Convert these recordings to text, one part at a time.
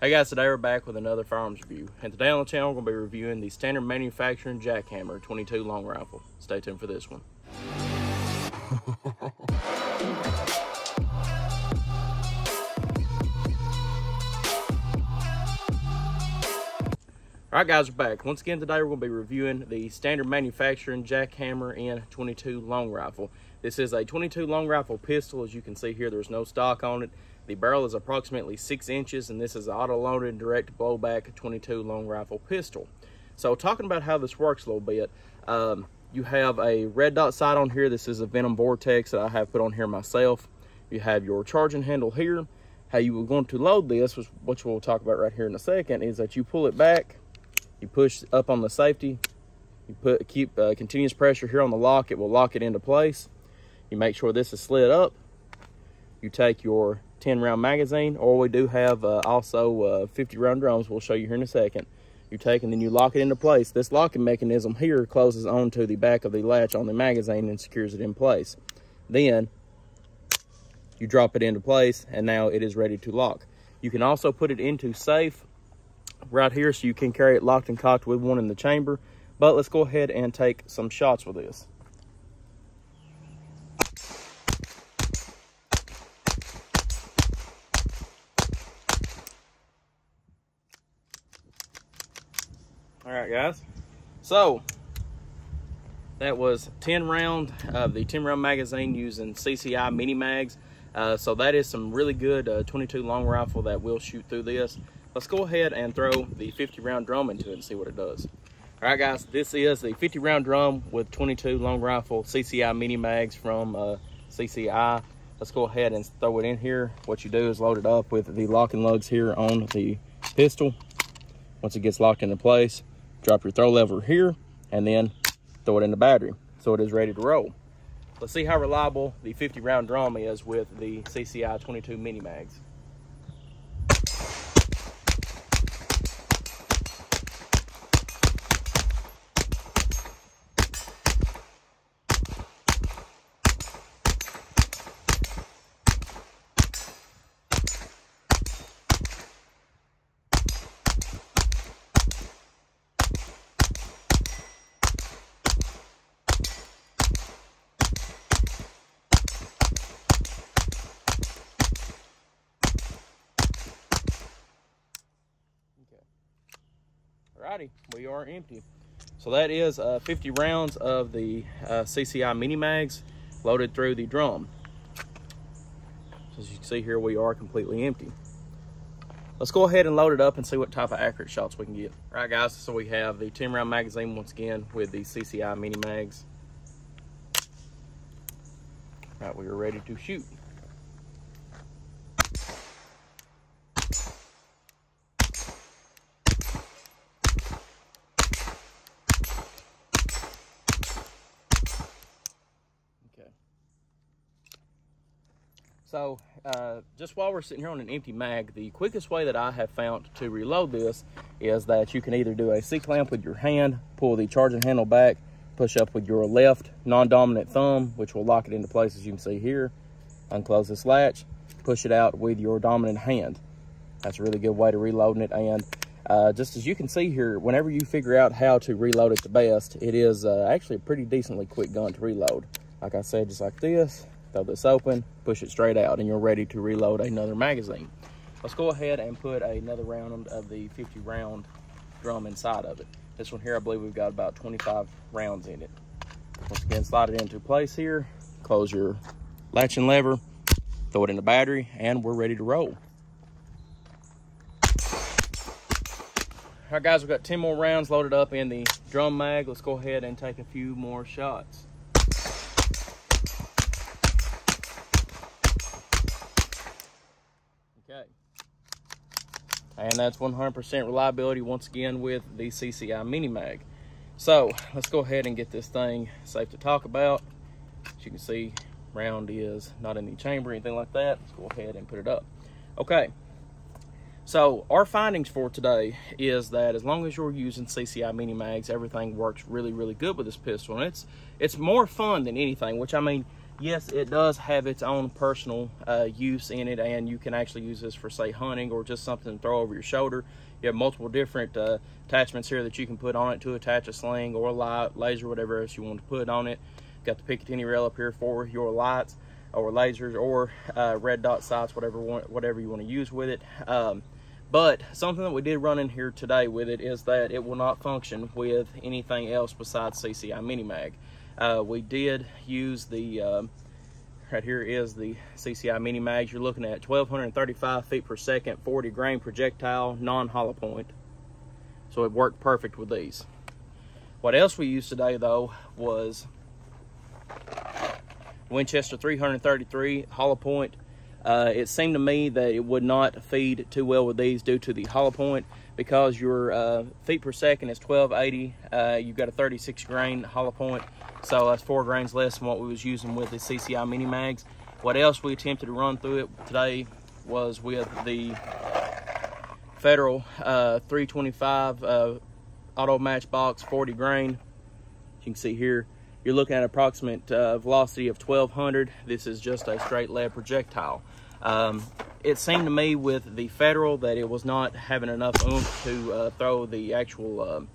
Hey guys, today we're back with another firearms review. And today on the channel, we're going to be reviewing the Standard Manufacturing Jackhammer 22 long rifle. Stay tuned for this one. Alright guys, we're back. Once again today we're going to be reviewing the Standard Manufacturing Jackhammer N22 long rifle. This is a 22 long rifle pistol. As you can see here, there's no stock on it. The barrel is approximately 6 inches and this is an auto-loaded direct blowback 22 long rifle pistol. So talking about how this works a little bit, um, you have a red dot sight on here. This is a Venom Vortex that I have put on here myself. You have your charging handle here. How you are going to load this, which we'll talk about right here in a second, is that you pull it back you push up on the safety you put keep uh, continuous pressure here on the lock it will lock it into place you make sure this is slid up you take your 10 round magazine or we do have uh, also uh, 50 round drums we'll show you here in a second you take and then you lock it into place this locking mechanism here closes onto the back of the latch on the magazine and secures it in place then you drop it into place and now it is ready to lock you can also put it into safe right here so you can carry it locked and cocked with one in the chamber. But let's go ahead and take some shots with this. All right, guys. So that was 10 round of the 10 round magazine using CCI mini mags. Uh, so that is some really good uh, 22 long rifle that will shoot through this. Let's go ahead and throw the 50 round drum into it and see what it does. All right, guys, this is the 50 round drum with 22 long rifle CCI mini mags from uh, CCI. Let's go ahead and throw it in here. What you do is load it up with the locking lugs here on the pistol. Once it gets locked into place, drop your throw lever here and then throw it in the battery so it is ready to roll. Let's see how reliable the 50 round drum is with the CCI 22 mini mags. Alrighty, we are empty. So that is uh, 50 rounds of the uh, CCI mini mags loaded through the drum. So as you can see here, we are completely empty. Let's go ahead and load it up and see what type of accurate shots we can get. All right, guys, so we have the 10 round magazine once again with the CCI mini mags. All right, we are ready to shoot. So uh, just while we're sitting here on an empty mag, the quickest way that I have found to reload this is that you can either do a C-clamp with your hand, pull the charging handle back, push up with your left non-dominant thumb, which will lock it into place as you can see here, unclose this latch, push it out with your dominant hand. That's a really good way to reloading it. And uh, just as you can see here, whenever you figure out how to reload it the best, it is uh, actually a pretty decently quick gun to reload. Like I said, just like this, throw this open, push it straight out, and you're ready to reload another magazine. Let's go ahead and put another round of the 50 round drum inside of it. This one here, I believe we've got about 25 rounds in it. Once again, slide it into place here, close your latching lever, throw it in the battery, and we're ready to roll. All right, guys, we've got 10 more rounds loaded up in the drum mag. Let's go ahead and take a few more shots. And that's 100% reliability once again with the CCI Mini Mag. So let's go ahead and get this thing safe to talk about. As you can see, round is not in the chamber, anything like that. Let's go ahead and put it up. Okay, so our findings for today is that as long as you're using CCI Mini Mags, everything works really, really good with this pistol. And it's, it's more fun than anything, which I mean, yes, it does have its own personal uh, use in it, and you can actually use this for, say, hunting or just something to throw over your shoulder. You have multiple different uh, attachments here that you can put on it to attach a sling or a light, laser, whatever else you want to put on it. Got the Picatinny rail up here for your lights or lasers or uh, red dot sights, whatever whatever you want to use with it. Um, but something that we did run in here today with it is that it will not function with anything else besides CCI Mini Mag. Uh, we did use the, um, right here is the CCI Mini Mags. You're looking at 1,235 feet per second, 40 grain projectile, non-hollow point. So it worked perfect with these. What else we used today though was Winchester 333 hollow point. Uh, it seemed to me that it would not feed too well with these due to the hollow point because your uh, feet per second is 1280. Uh, you've got a 36 grain hollow point, so that's four grains less than what we was using with the CCI Mini Mags. What else we attempted to run through it today was with the Federal uh, 325 uh, auto match box 40 grain. You can see here, you're looking at approximate uh, velocity of 1200. This is just a straight lead projectile. Um, it seemed to me with the Federal that it was not having enough oomph to uh, throw the actual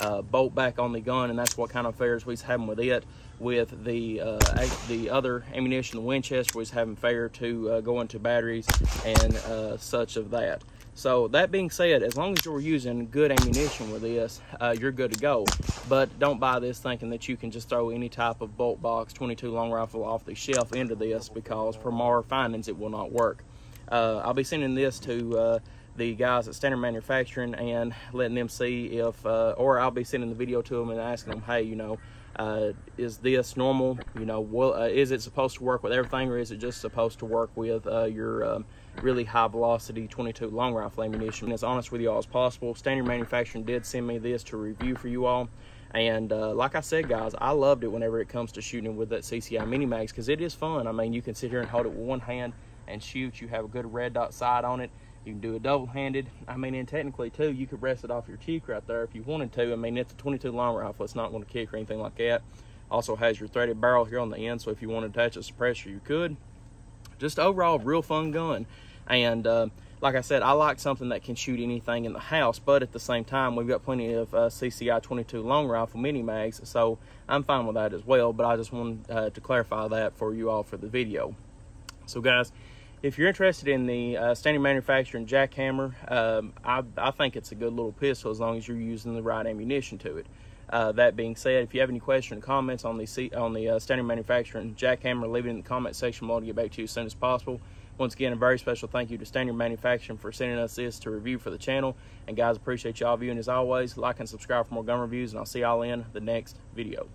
uh, bolt back on the gun, and that's what kind of failures we was having with it. With the uh, the other ammunition, Winchester was having failure to uh, go into batteries and uh, such of that. So that being said, as long as you're using good ammunition with this, uh, you're good to go. But don't buy this thinking that you can just throw any type of bolt box 22 long rifle off the shelf into this because from our findings, it will not work. Uh, I'll be sending this to the guys at Standard Manufacturing and letting them see if, uh, or I'll be sending the video to them and asking them, hey, you know, uh, is this normal? You know, well, uh, is it supposed to work with everything or is it just supposed to work with uh, your um, really high velocity 22 long rifle ammunition. And as honest with you all as possible, Standard Manufacturing did send me this to review for you all. And uh, like I said, guys, I loved it whenever it comes to shooting with that CCI Mini Mags because it is fun. I mean, you can sit here and hold it with one hand and shoot. You have a good red dot sight on it. You can do it double-handed. I mean, and technically, too, you could rest it off your cheek right there if you wanted to. I mean, it's a 22 long rifle. It's not going to kick or anything like that. Also has your threaded barrel here on the end, so if you want to attach a suppressor, you could. Just overall, real fun gun. And uh, like I said, I like something that can shoot anything in the house, but at the same time, we've got plenty of uh, CCI 22 long rifle mini mags, so I'm fine with that as well, but I just wanted uh, to clarify that for you all for the video. So guys, if you're interested in the uh, Standard Manufacturing jackhammer, um, I, I, think it's a good little pistol as long as you're using the right ammunition to it. Uh, that being said, if you have any questions or comments on the on the uh, Standard Manufacturing jackhammer, leave it in the comment section. We'll get back to you as soon as possible. Once again, a very special thank you to Standard Manufacturing for sending us this to review for the channel. And guys, appreciate y'all viewing as always. Like and subscribe for more gun reviews, and I'll see y'all in the next video.